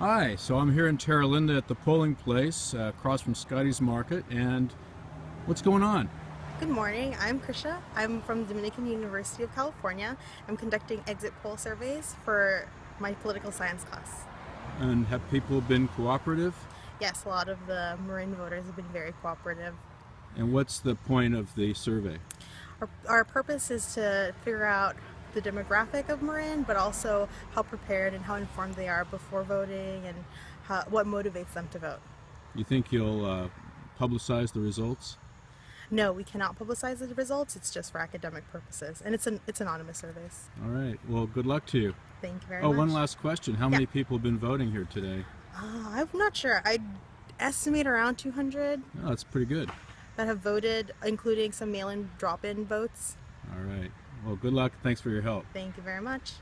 Hi, so I'm here in Terra Linda at the polling place uh, across from Scotty's Market, and what's going on? Good morning, I'm Krisha. I'm from Dominican University of California. I'm conducting exit poll surveys for my political science class. And have people been cooperative? Yes, a lot of the Marin voters have been very cooperative. And what's the point of the survey? Our, our purpose is to figure out the demographic of Marin, but also how prepared and how informed they are before voting and how, what motivates them to vote. You think you'll uh, publicize the results? No, we cannot publicize the results. It's just for academic purposes, and it's an it's anonymous surveys. All right. Well, good luck to you. Thank you very oh, much. one last question. How Yeah. many people have been voting here today? Uh, I'm not sure. I estimate around 200 Oh, that's pretty good. that have voted, including some mail-in drop-in votes. All right. Well, good luck. Thanks for your help. Thank you very much.